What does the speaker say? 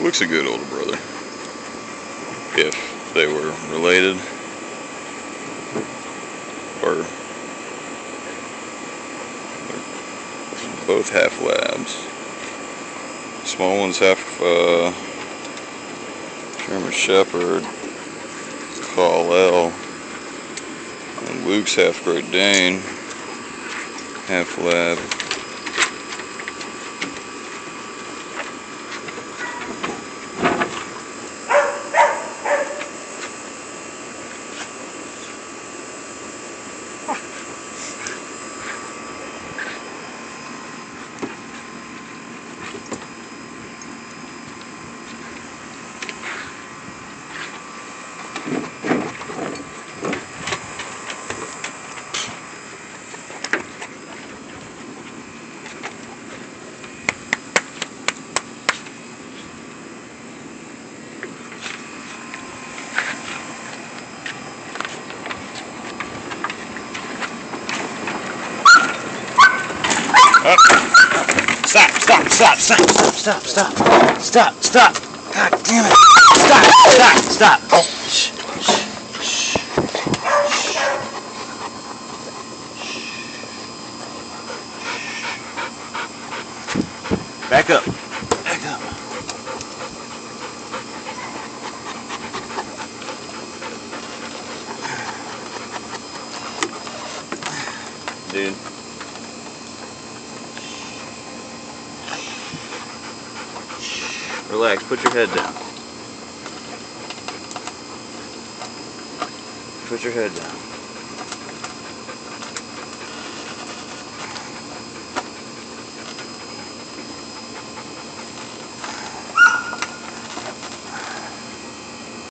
Luke's a good older brother. If they were related. Or both half labs. Small one's half uh, German Shepherd, Collie, and Luke's half Great Dane, half lab. Stop, stop, stop, stop, stop, stop, stop, stop, stop. God damn it. Stop, stop, stop. Oh. Shh, shh, shh. Back up. Back up. Dude. Relax, put your head down. Put your head down.